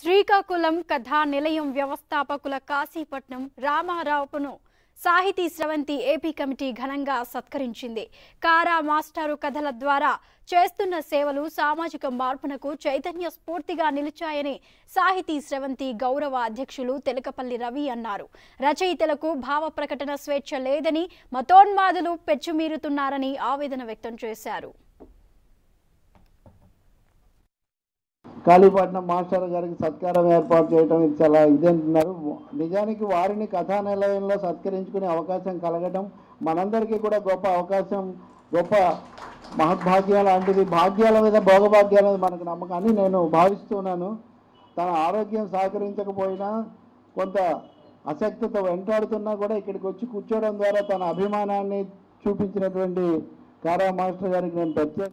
శ్రీకాకుళం కథా నిలయం వ్యవస్థాపకుల కాశీపట్నం రామారావును సాహితీ స్రవంతి ఏపీ కమిటీ ఘనంగా సత్కరించింది. కారా మాస్టారు కథల ద్వారా చేస్తున్న సేవలు సామాజిక మార్పునకు చైతన్య స్ఫూర్తిగా నిలిచాయని సాహితీ స్రవంతి గౌరవ అధ్యక్షులు తెలకపల్లి రవి అన్నారు. రచయితలకు భావ ప్రకటన స్వేచ్ఛ లేదని మతోన్మాదులు పెచ్చుమీరుతున్నారని ఆవేదన వ్యక్తం చేశారు. కాళీపట్నం మాస్టర్ గారికి సత్కారం ఏర్పాటు చేయడం ఇది చాలా ఇదంటున్నారు నిజానికి వారిని కథానిలయంలో సత్కరించుకునే అవకాశం కలగడం మనందరికీ కూడా గొప్ప అవకాశం గొప్ప మహద్భాగ్యం లాంటిది. భాగ్యాల మీద భోగభాగ్యాల మీద మనకు నమ్మకాన్ని నేను భావిస్తున్నాను. తన ఆరోగ్యం సహకరించకపోయినా కొంత అసక్తితో వెంటాడుతున్నా కూడా ఇక్కడికి వచ్చి కూర్చోవడం ద్వారా తన అభిమానాన్ని చూపించినటువంటి కారా మాస్టర్ గారికి నేను ప్రత్యేక